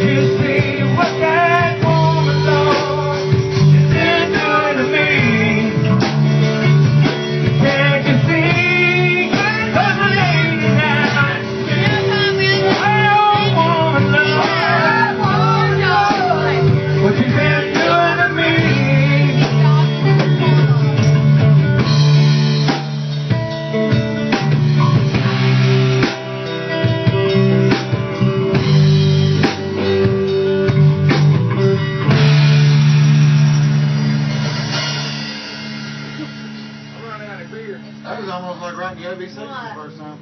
Can That was almost like writing the ABC the first time.